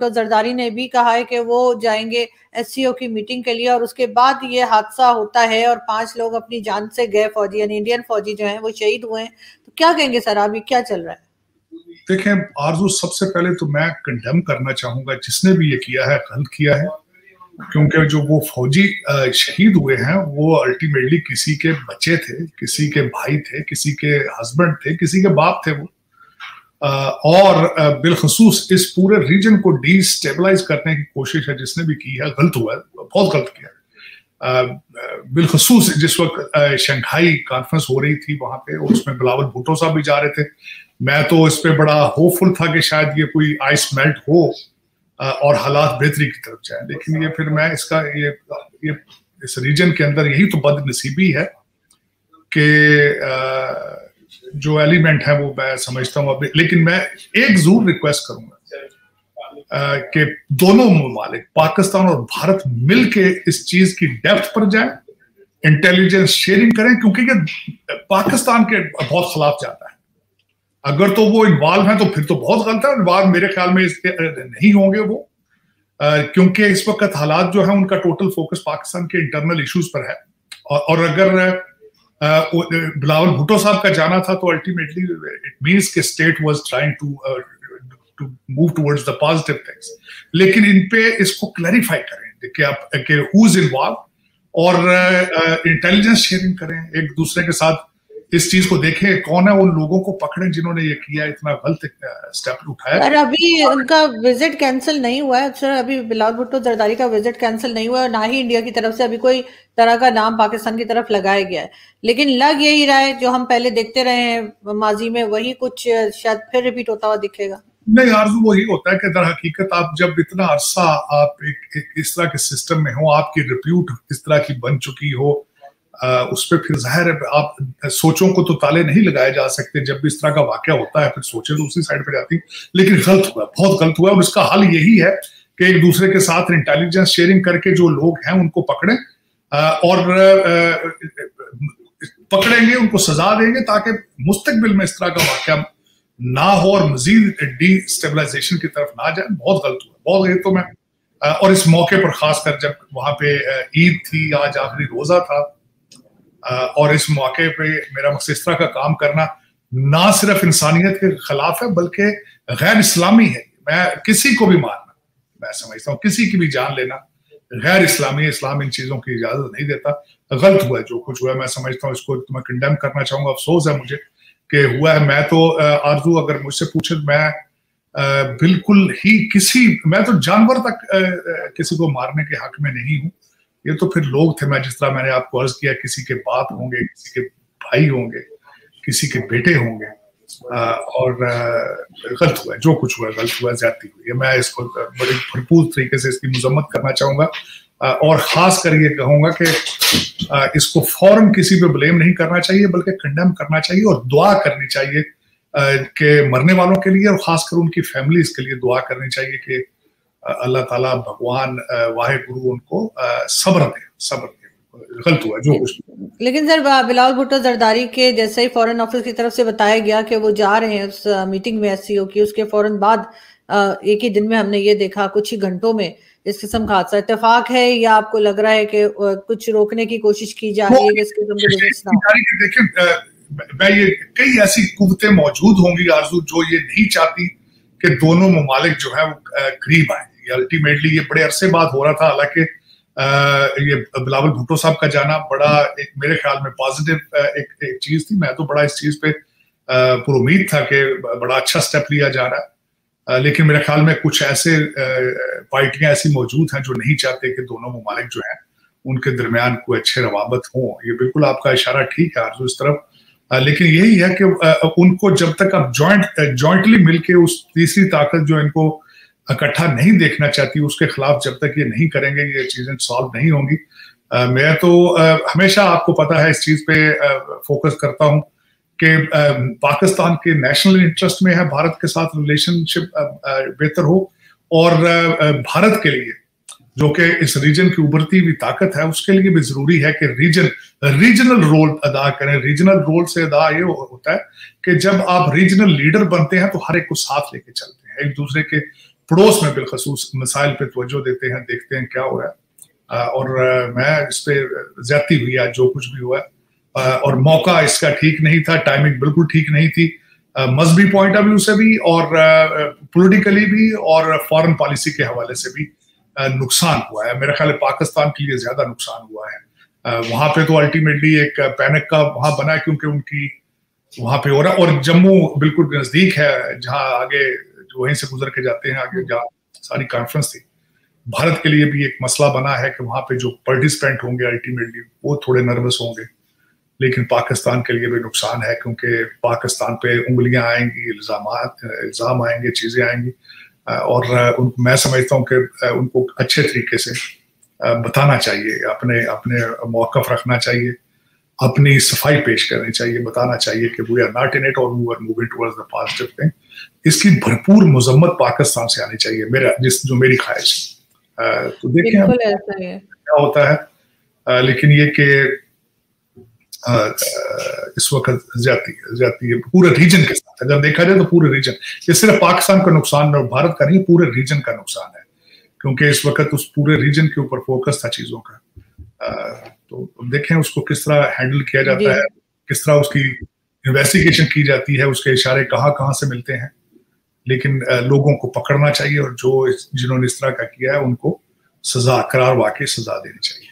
तो जरदारी ने भी कहा है कि वो जाएँगे एससीओ की मीटिंग के लिए और उसके बाद ये हादसा होता है और पाँच लोग अपनी जान से गए फौजी, यानी इंडियन फौजी जो हैं, वो शहीद हुए हैं। तो क्या कहेंगे सर, अभी क्या चल रहा है? देखें, आरज़ू, सबसे पहले तो मैं कंडेम करना चाहूँगा, जिसने भी ये किया है, गलत किया है, क्योंकि जो वो फौजी शहीद हुए हैं, वो अल्टीमेटली किसी के बच्चे थे, किसी के भाई थे, किसी के हस्बैंड थे, किसी के बाप थे वो। और बिलखसूस इस पूरे रीजन को डिस्टेबलाइज करने की कोशिश है, जिसने भी की है, गलत हुआ है, बहुत गलत किया है। बिलखसूस जिस वक्त शंघाई कॉन्फ्रेंस हो रही थी वहाँ पे, और उसमें बिलावल भुट्टो साहब भी जा रहे थे। मैं तो इस पर बड़ा होपफुल था कि शायद ये कोई आइस मेल्ट हो और हालात बेहतरी की तरफ़ जाए। लेकिन ये फिर मैं इसका, ये ये इस रीजन के अंदर यही तो बदनसीबी है कि जो एलिमेंट है वो मैं समझता हूँ अभी। लेकिन मैं एक ज़रूर रिक्वेस्ट करूँगा कि दोनों ममालिक पाकिस्तान और भारत मिलके इस चीज़ की डेप्थ पर जाए इंटेलिजेंस शेयरिंग करें क्योंकि ये पाकिस्तान के बहुत खिलाफ जाता है। अगर तो वो इन्वॉल्व है तो फिर तो बहुत गलत है इन्वॉल्व मेरे ख्याल में इसके नहीं होंगे वो। क्योंकि इस वक्त हालात जो है उनका टोटल फोकस पाकिस्तान के इंटरनल इश्यूज़ पर है। और, और अगर बिलावल भुट्टो साहब का जाना था तो अल्टीमेटली इट मीन्स के state was trying to to move towards the positive things लेकिन इन पे इसको क्लैरिफाई करें कि आप, कि हु इज़ इन्वॉल्व और इंटेलिजेंस शेयरिंग करें, एक दूसरे के साथ इस चीज़ को देखें कौन है उन लोगों को पकड़े जिन्होंने ये किया इतना गलत स्टेप उठाया? सर अभी उनका विज़िट कैंसिल नहीं हुआ है सर अभी बिलाल भुट्टो जरदारी का विज़िट कैंसिल नहीं हुआ है ना ही इंडिया की तरफ़ से अभी कोई तरह का नाम पाकिस्तान की तरफ़ लगाया गया है। लेकिन लग यही रहा है जो हम पहले देखते रहे हैं माजी में वही कुछ शायद फिर रिपीट होता हुआ दिखेगा। नहीं आरज़ू वही होता है कि दर हकीकत आप जब इतना अरसा आप एक, एक इस तरह के सिस्टम में हो आपकी रिप्यूट इस तरह की बन चुकी हो उस पर फिर ज़ाहिर है, आप सोचों को तो ताले नहीं लगाए जा सकते। जब भी इस तरह का वाक्य होता है, फिर सोचे तो उसी साइड पर जाती लेकिन गलत हुआ, बहुत गलत हुआ और इसका हल यही है कि एक दूसरे के साथ इंटेलिजेंस शेयरिंग करके जो लोग हैं, उनको पकड़े। और पकड़ेंगे, उनको सजा देंगे ताकि मुस्तकबिल में इस तरह का वाक्य ना हो और मजीद डी स्टेबलाइजेशन की तरफ़ ना जाए। बहुत गलत हुआ, बहुत ये तो मैं और इस मौके पर खासकर जब वहाँ पे ईद थी, आज आखिरी रोजा था और इस मौके पे मेरा मकसद इस तरह का काम करना ना सिर्फ़ इंसानियत के खिलाफ है, बल्कि गैर इस्लामी है। मैं किसी को भी मारना मैं समझता हूँ, किसी की भी जान लेना गैर इस्लामी इस्लाम इन चीज़ों की इजाज़त नहीं देता। गलत हुआ है, जो कुछ हुआ है, मैं समझता हूँ, इसको तो मैं कंडेम करना चाहूँगा, अफसोस है मुझे कि हुआ है। मैं तो आरज़ू अगर मुझसे पूछे, मैं बिल्कुल ही किसी, मैं तो जानवर तक किसी को मारने के हक में नहीं हूँ। ये तो फिर लोग थे, मैं जिस तरह मैंने आपको अर्ज़ किया, किसी के बाप होंगे, किसी के भाई होंगे, किसी के बेटे होंगे और गलत हुआ जो कुछ हुआ गलत हुआ ज़्यादा हुई है। मैं इसको बड़ी भरपूर तरीके से इसकी मजम्मत करना चाहूँगा और खास कर ये कहूँगा कि इसको फ़ौरन किसी पे ब्लेम नहीं करना चाहिए, बल्कि कंडेम करना चाहिए और दुआ करनी चाहिए कि मरने वालों के लिए और खासकर उनकी फैमिलीज़ के लिए दुआ करनी चाहिए कि अल्लाह ताला भगवान वाहे गुरु उनको सब्र दे सब्र दे गलत हुआ जो कुछ लेकिन सर बिलाल भुट्टो जरदारी के जैसे ही फॉरेन ऑफ़िस की तरफ़ से बताया गया कि वो जा रहे हैं उस मीटिंग में एस की उसके फ़ौरन बाद एक ही दिन में हमने ये देखा कुछ ही घंटों में इस किस्म का हादसा। इतफाक है या आपको लग रहा है कि कुछ रोकने की कोशिश की जा रही है इस किस्म के देखिए मैं ये कई ऐसी कुवतें मौजूद होंगी आरज़ू जो ये नहीं चाहती कि दोनों ममालिक जो है वो करीब आए। अल्टीमेटली ये बड़े अरसे बाद हो रहा था हालाँकि ये बिलावल भुट्टो साहब का जाना बड़ा एक मेरे ख्याल में पॉजिटिव एक, एक चीज़ थी। मैं तो बड़ा इस चीज़ पे पुर उम्मीद था कि बड़ा अच्छा स्टेप लिया जा रहा। है लेकिन मेरे ख्याल में कुछ ऐसे पार्टियाँ ऐसी मौजूद हैं जो नहीं चाहते कि दोनों ममालिक जो हैं उनके दरमियान कोई अच्छे रवाबत हों। ये बिल्कुल आपका इशारा ठीक है आरज़ू इस तरफ़। लेकिन यही है कि उनको जब तक आप जॉइंट जॉइंटली मिलके उस तीसरी ताकत जो इनको इकट्ठा नहीं देखना चाहती, उसके खिलाफ जब तक ये नहीं करेंगे, ये चीज़ें सॉल्व नहीं होंगी। मैं तो हमेशा आपको पता है इस चीज़ पे फोकस करता हूँ कि पाकिस्तान के नेशनल इंटरेस्ट में है, भारत के साथ रिलेशनशिप बेहतर हो और भारत के लिए, जो कि इस रीजन की उभरती हुई ताकत है, उसके लिए भी ज़रूरी है कि रीजन रीजनल रोल अदा करें। रीजनल रोल से अदा ये होता है कि जब आप रीजनल लीडर बनते हैं तो हर एक को साथ लेके चलते हैं, एक दूसरे के पड़ोस में बिलखसूस मिसाइल पे तवज्जो देते हैं, देखते हैं क्या हो रहा है। और मैं इस पर ज़्यादा हुई आज जो कुछ भी हुआ। है और मौका इसका ठीक नहीं था टाइमिंग बिल्कुल ठीक नहीं थी। मजहबी पॉइंट ऑफ़ व्यू से भी और पॉलिटिकली भी और फॉरेन पॉलिसी के हवाले से भी नुकसान हुआ है। मेरा ख्याल पाकिस्तान के लिए ज़्यादा नुकसान हुआ है। वहाँ पे तो अल्टीमेटली एक पैनिक का वहाँ बना क्योंकि उनकी वहाँ पे हो रहा है। और जम्मू बिल्कुल नज़दीक है, जहाँ आगे वहीं से गुजर के जाते हैं आगे जहाँ सारी कॉन्फ्रेंस थी। भारत के लिए भी एक मसला बना है कि वहाँ पे जो पार्टिसिपेंट होंगे अल्टीमेटली वो थोड़े नर्वस होंगे। लेकिन पाकिस्तान के लिए भी नुकसान है क्योंकि पाकिस्तान पे उंगलियाँ आएँगी इल्ज़ाम इल्ज़ाम आएँगे चीज़ें आएँगी। और उन, मैं समझता हूँ कि उनको अच्छे तरीके से बताना चाहिए अपने अपने मौकफ रखना चाहिए। अपनी सफ़ाई पेश करनी चाहिए बताना चाहिए कि we are not in it और we are moving towards the positive thing इसकी भरपूर मजम्मत पाकिस्तान से आनी चाहिए मेरा जिस जो मेरी ख्वाहिश है। तो देखिए क्या होता है लेकिन ये कि इस वक्त ज़्यादा ज़्यादा है पूरे रीजन के साथ। अगर देखा जाए तो पूरे रीजन ये सिर्फ़ पाकिस्तान का नुकसान और भारत का नहीं पूरे रीजन का नुकसान है। क्योंकि इस वक्त उस पूरे रीजन के ऊपर फोकस था चीज़ों का। तो देखें उसको किस तरह हैंडल किया जाता है किस तरह उसकी इन्वेस्टिगेशन की जाती है उसके इशारे कहाँ कहाँ से मिलते हैं। लेकिन लोगों को पकड़ना चाहिए और जो जिन्होंने इस तरह का किया है उनको सजा करार वाकई सजा देनी चाहिए।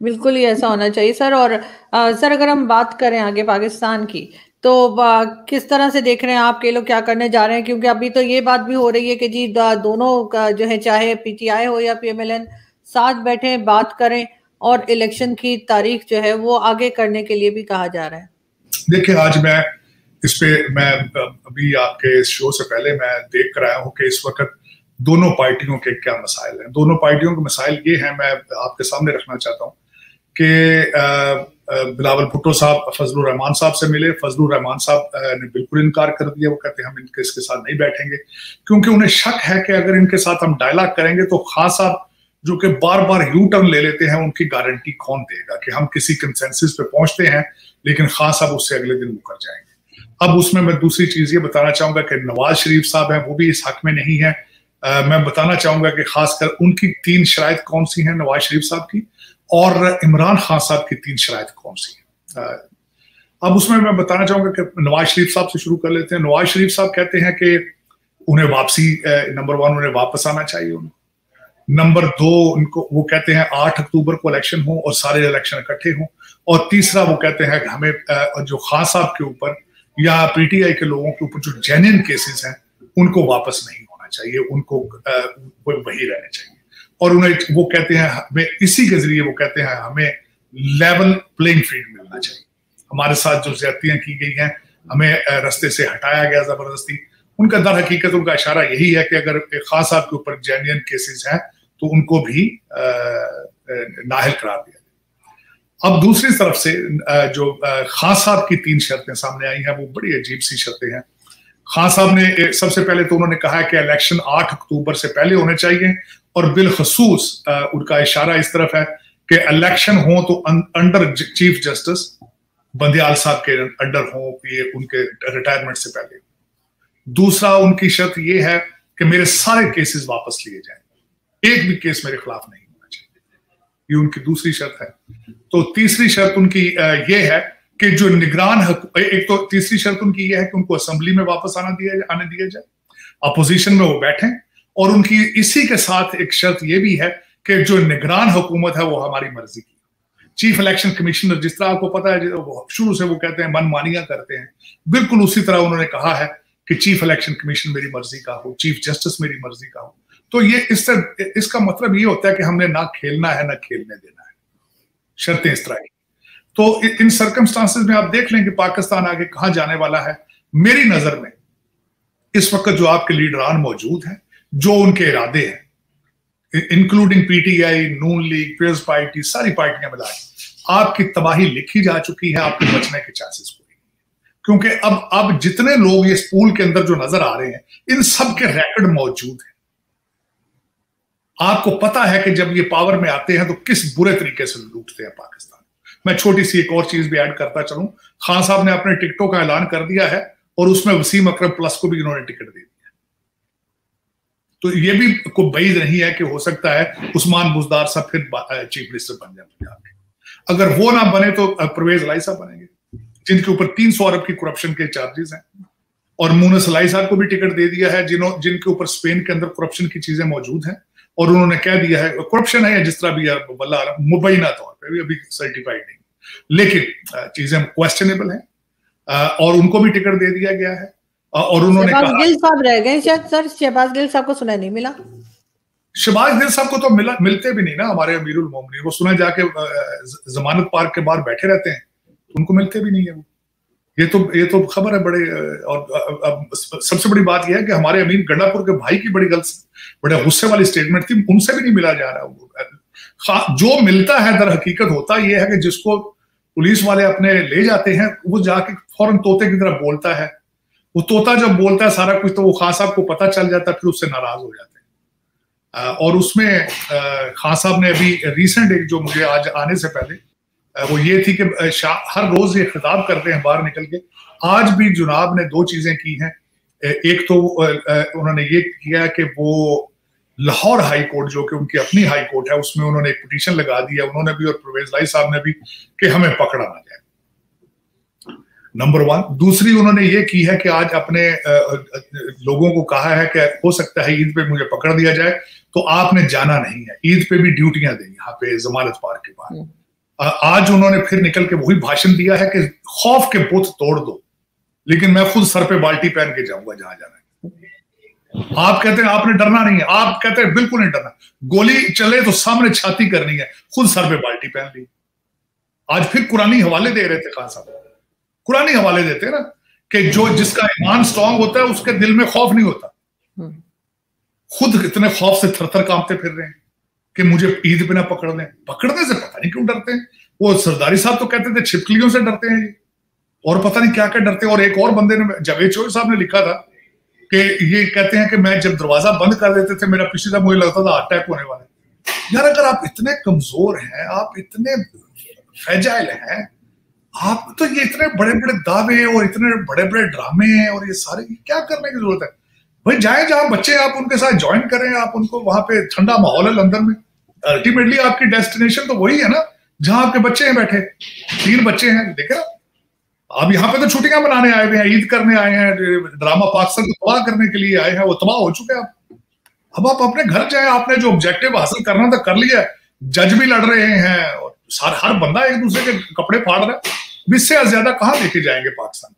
बिल्कुल ही ऐसा होना चाहिए सर। और आ, सर अगर हम बात करें आगे पाकिस्तान की तो किस तरह से देख रहे हैं आप के लोग क्या करने जा रहे हैं? क्योंकि अभी तो ये बात भी हो रही है कि जी दोनों का जो है चाहे पीटीआई हो या पीएमएलएन साथ बैठे बात करें। और इलेक्शन की तारीख जो है वो आगे करने के लिए भी कहा जा रहा है। देखिए, आज मैं इस पे, मैं, अभी आपके इस शो से पहले मैं देख कर आया हूँ कि इस वक्त दोनों पार्टियों के क्या मसाइल हैं। दोनों पार्टियों के मसाइल ये हैं, मैं आपके सामने रखना चाहता हूँ कि बिलावल भुट्टो साहब, फजलुर रहमान साहब से मिले। फजलुर रहमान साहब ने बिल्कुल इनकार कर दिया। वो कहते हैं, हम इनके, इसके साथ नहीं बैठेंगे। क्योंकि उन्हें शक है कि अगर इनके साथ हम डायलॉग करेंगे तो खास साहब जो कि बार बार यू टर्न ले लेते हैं उनकी गारंटी कौन देगा कि हम किसी कंसेंसिस पे पहुँचते हैं लेकिन खान साहब उससे अगले दिन मुकर जाएँगे। अब उसमें मैं दूसरी चीज़ ये बताना चाहूँगा कि नवाज़ शरीफ साहब हैं वो भी इस हक में नहीं है। आ, मैं बताना चाहूँगा कि खासकर उनकी तीन शराय कौन सी हैं नवाज़ शरीफ साहब की और इमरान खान साहब की तीन शराय कौन सी है। अब उसमें मैं बताना चाहूँगा कि नवाज़ शरीफ साहब से शुरू कर लेते हैं। नवाज़ शरीफ साहब कहते हैं कि उन्हें वापसी नंबर वन उन्हें वापस आना चाहिए उनको। नंबर दो उनको, वो कहते हैं आठ अक्टूबर को इलेक्शन हो और सारे इलेक्शन इकट्ठे हों। और तीसरा वो कहते हैं हमें जो खान साहब के ऊपर या पीटीआई के लोगों के ऊपर जो जेन्यन केसेस हैं, उनको वापस नहीं होना चाहिए, उनको वही रहने चाहिए। और उन्हें वो कहते हैं, हमें इसी के ज़रिए वो कहते हैं, हमें लेवल प्लेइंग फ़ील्ड मिलना चाहिए। हमारे साथ जो ज्यादतियाँ की गई हैं, हमें रस्ते से हटाया गया ज़बरदस्ती। उनका दर हकीकत, उनका इशारा यही है कि अगर खास साहब के ऊपर जेन्यन केसेस हैं तो उनको भी नाहल करार दिया अब दूसरी तरफ़ से जो खान साहब की तीन शर्तें सामने आई हैं, वो बड़ी अजीब सी शर्तें हैं। खान साहब ने सबसे पहले तो उन्होंने कहा कि इलेक्शन 8 अक्टूबर से पहले होने चाहिए और बिलखसूस उनका इशारा इस तरफ़ है कि इलेक्शन हो तो अंडर चीफ जस्टिस बंदियाल साहब के अंडर हो, ये उनके रिटायरमेंट से पहले। दूसरा उनकी शर्त ये है कि मेरे सारे केसेस वापस लिए जाए। एक भी केस मेरे खिलाफ नहीं होना चाहिए। ये उनकी दूसरी शर्त है। तो तीसरी शर्त उनकी ये है कि जो निगरान एक तो तीसरी शर्त उनकी ये है कि उनको असेंबली में वापस आना दिया आने दिया जाए। अपोजिशन में वो बैठे। और उनकी इसी के साथ एक शर्त यह भी है कि जो निगरान हुकूमत है वो हमारी मर्ज़ी की। चीफ इलेक्शन कमिश्नर जिस तरह आपको पता है शुरू से वो कहते हैं, मनमानियाँ करते हैं। बिल्कुल उसी तरह उन्होंने कहा है कि चीफ इलेक्शन कमीशन मेरी मर्ज़ी का हो, चीफ जस्टिस मेरी मर्ज़ी का हो। तो ये इस तरह इसका मतलब ये होता है कि हमने ना खेलना है, ना खेलने देना है। शर्तें इस तरह की तो इन सर्कमस्टांसेस में आप देख लें कि पाकिस्तान आगे कहाँ जाने वाला है। मेरी नज़र में इस वक्त जो आपके लीडरान मौजूद हैं, जो उनके इरादे हैं इंक्लूडिंग पीटीआई नून लीग पीपल्स पार्टी सारी पार्टियाँ मिला आपकी तबाही लिखी जा चुकी है, आपके बचने के चांसेस कोई क्योंकि अब अब जितने लोग ये स्कूल के अंदर जो नज़र आ रहे हैं, इन सब के रिकॉर्ड मौजूद है। आपको पता है कि जब ये पावर में आते हैं तो किस बुरे तरीके से लूटते हैं पाकिस्तान। मैं छोटी सी एक और चीज़ भी ऐड करता चलूँ। खान साहब ने अपने टिकटों का ऐलान कर दिया है और उसमें वसीम अकरम प्लस को भी इन्होंने टिकट दे दिया। तो ये भी कोई बैद नहीं है कि हो सकता है उस्मान बुजदार साहब फिर चीफ मिनिस्टर बन जाए पंजाब के। अगर वो ना बने तो परवेज लाई साहब बनेंगे, जिनके ऊपर तीन सौ अरब की करप्शन के चार्जेस हैं। और मूनस लाई साहब को भी टिकट दे दिया है जिनके ऊपर स्पेन के अंदर करप्शन की चीज़ें मौजूद हैं। और उन्होंने कह दिया है करप्शन है या जिस तरह भी बल्ला मुबैना तौर पर भी अभी सर्टिफाइड नहीं। लेकिन चीज़ें क्वेश्चनेबल हैं और उनको भी टिकट दे दिया गया है और उन्होंने कहा गिल साहब रह गए शायद सर शहबाज गिल साहब को सुना नहीं मिला। शहबाज गिल साहब को तो मिला मिलते भी नहीं ना हमारे अमीरुल मोमनी वो सुना जाके जमानत पार्क के बाहर बैठे रहते हैं उनको मिलते भी नहीं है वो। ये तो ये तो खबर है बड़े, और सबसे बड़ी बात यह है कि हमारे अमीन गंडापुर के भाई की बड़ी गलत, बड़े गुस्से वाली स्टेटमेंट थी, उनसे भी नहीं मिला जा रहा जो मिलता है दर हकीकत होता यह है कि जिसको पुलिस वाले अपने ले जाते हैं, वो जाके फ़ौरन तोते की तरह बोलता है। वो तोता जब बोलता है सारा कुछ तो वो खान साहब को पता चल जाता है, फिर उससे नाराज़ हो जाते हैं। और उसमें खान साहब ने अभी रिसेंट एक जो मुझे आज आने से पहले वो ये थी कि हर रोज ये खिताब करते हैं बाहर निकल के। आज भी जुनाब ने दो चीज़ें की हैं। एक तो उन्होंने ये किया कि वो लाहौर हाई कोर्ट, जो कि उनकी अपनी हाई कोर्ट है, उसमें उन्होंने एक पिटीशन लगा दिया उन्होंने भी और परवेज लाई साहब ने भी कि हमें पकड़ा ना जाए। नंबर वन दूसरी उन्होंने ये की है कि आज अपने लोगों को कहा है कि हो सकता है ईद पे मुझे पकड़ दिया जाए तो आपने जाना नहीं है। ईद पे भी ड्यूटियाँ दें यहाँ पे जमानत पार्क के बाद। आज उन्होंने फिर निकल के वही भाषण दिया है कि खौफ के बुत तोड़ दो लेकिन मैं खुद सर पे बाल्टी पहन के जाऊँगा जहाँ जाना है। आप कहते हैं आपने डरना नहीं है। आप कहते हैं बिल्कुल नहीं डरना। गोली चले तो सामने छाती करनी है। खुद सर पे बाल्टी पहन ली। आज फिर कुरानी हवाले दे रहे थे खान साहब। कुरानी हवाले देते ना कि जो जिसका ईमान स्ट्रांग होता है उसके दिल में खौफ नहीं होता। हम्म। खुद इतने खौफ से थर थर कांपते फिर रहे हैं। कि मुझे ईद पे ना पकड़ लें पकड़ने से पता नहीं क्यों डरते हैं। वो सरदारी साहब तो कहते थे, छिपकलियों से डरते हैं और पता नहीं क्या क्या डरते हैं। और एक और बंदे ने, जावेद चोर साहब ने लिखा था कि ये कहते हैं कि मैं जब दरवाज़ा बंद कर देते थे, मेरा पिछले था मुझे लगता था अटैक होने वाले यार, अगर आप इतने कमज़ोर हैं, आप इतने फैजाइल हैं, आप तो ये इतने बड़े बड़े दावे और इतने बड़े बड़े ड्रामे हैं और ये सारे क्या करने की ज़रूरत है? भाई, जाए जहाँ बच्चे आप उनके साथ ज्वाइन करें, आप उनको वहाँ पे ठंडा माहौल है लंदन में। अल्टीमेटली आपकी डेस्टिनेशन तो वही है ना, जहाँ आपके बच्चे हैं बैठे। तीन बच्चे हैं, देखे? ना आप यहाँ पे तो छुट्टियाँ मनाने आए हुए हैं, ईद करने आए हैं, ड्रामा पाकिस्तान को तबाह करने के लिए आए हैं, वो तबाह हो चुके हैं आप। अब आप अपने घर जाए, आपने जो ऑब्जेक्टिव हासिल करना था, कर लिया। जज भी लड़ रहे हैं, और हर बंदा एक दूसरे के कपड़े फाड़ रहा है। इससे ज़्यादा कहाँ लेके जाएँगे पाकिस्तान?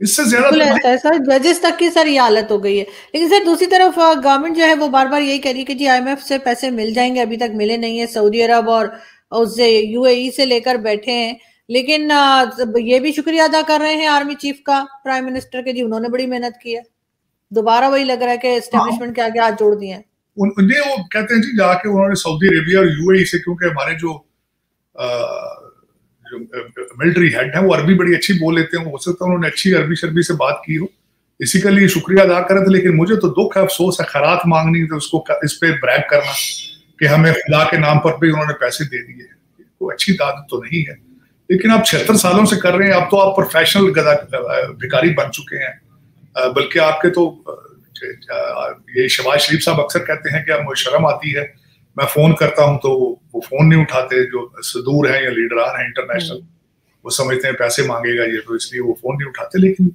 इससे ज़्यादा तो सर जजेस तक की सर ये हालत हो गई है। लेकिन सर दूसरी तरफ़ गवर्नमेंट जो है वो बार बार यही कह रही है कि जी आईएमएफ से पैसे मिल जाएँगे अभी तक मिले नहीं है। सऊदी अरब और उससे यूएई से लेकर बैठे हैं। लेकिन ये भी शुक्रिया अदा कर रहे हैं आर्मी चीफ का प्राइम मिनिस्टर के। जी उन्होंने बड़ी मेहनत की है। दोबारा वही लग रहा है कि एस्टेब्लिशमेंट के आगे हाथ जोड़ दिए हैं। उन्हें वो कहते हैं जी जाके उन्होंने सऊदी अरेबिया और यूएई से क्योंकि हमारे जो जो मिलिट्री हेड है, वो अरबी बड़ी अच्छी बोल लेते हैं, हो सकता है उन्होंने अच्छी अरबी शरबी से बात की हो। इसी के लिए शुक्रिया अदा करे थे, लेकिन मुझे तो दुख है अफसोस है, खरात मांगनी तो उसको इस पे ब्रैक करना, कि हमें खुदा के नाम पर भी उन्होंने पैसे दे दिए कोई अच्छी आदत तो नहीं है। लेकिन आप छिहत्तर सालों से कर रहे हैं अब तो आप प्रोफेशनल गदा भिकारी बन चुके हैं। बल्कि आपके तो ये शबाज शरीफ साहब अक्सर कहते हैं कि अब शर्म आती है मैं फ़ोन करता हूँ तो वो फ़ोन नहीं उठाते जो सदूर है या लीडरान है इंटरनेशनल हम्म। वो समझते हैं पैसे मांगेगा ये तो इसलिए वो फ़ोन नहीं उठाते। लेकिन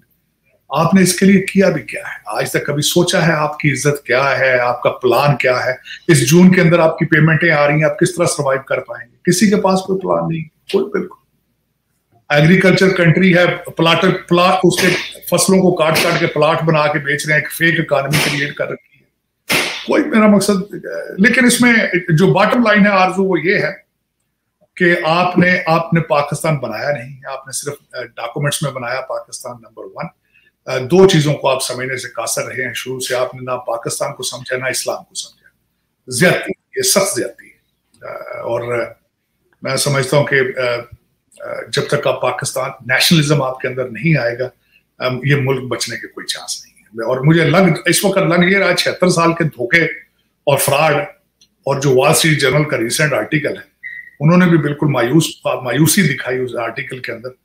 आपने इसके लिए किया भी क्या है? आज तक कभी सोचा है आपकी इज़्ज़त क्या है? आपका प्लान क्या है? इस जून के अंदर आपकी पेमेंटें आ रही हैं आप किस तरह सर्वाइव कर पाएँगे? किसी के पास कोई प्लान नहीं कोई बिल्कुल। एग्रीकल्चर कंट्री है प्लाटर प्लाट उसके फ़सलों को काट काट के प्लाट बना के बेच रहे हैं एक फेक इकोनॉमी क्रिएट कर रखी कोई मेरा मकसद, लेकिन इसमें जो बॉटम लाइन है, आरज़ू, वो ये है कि आपने आपने पाकिस्तान बनाया नहीं, आपने सिर्फ़ डॉक्यूमेंट्स में बनाया पाकिस्तान नंबर वन दो चीज़ों को आप समझने से कासर रहे हैं। शुरू से आपने ना पाकिस्तान को समझा, ना इस्लाम को समझा। ज़्यादा, ये सख्त ज़्यादा है। और मैं समझता हूँ कि जब तक आप पाकिस्तान नेशनलिज्म आपके अंदर नहीं आएगा ये मुल्क बचने के कोई चांस नहीं। और मुझे लग इस वक्त लग ये रहा छिहत्तर साल के धोखे और फ्रॉड और जो वॉल स्ट्रीट जर्नल का रिसेंट आर्टिकल है उन्होंने भी बिल्कुल मायूस मायूसी दिखाई उस आर्टिकल के अंदर।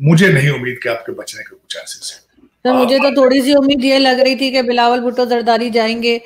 मुझे नहीं उम्मीद कि आपके बचने के कुछ ऐसे से तो मुझे तो थोड़ी सी उम्मीद ये लग रही थी कि बिलावल भुट्टो जरदारी जाएँगे।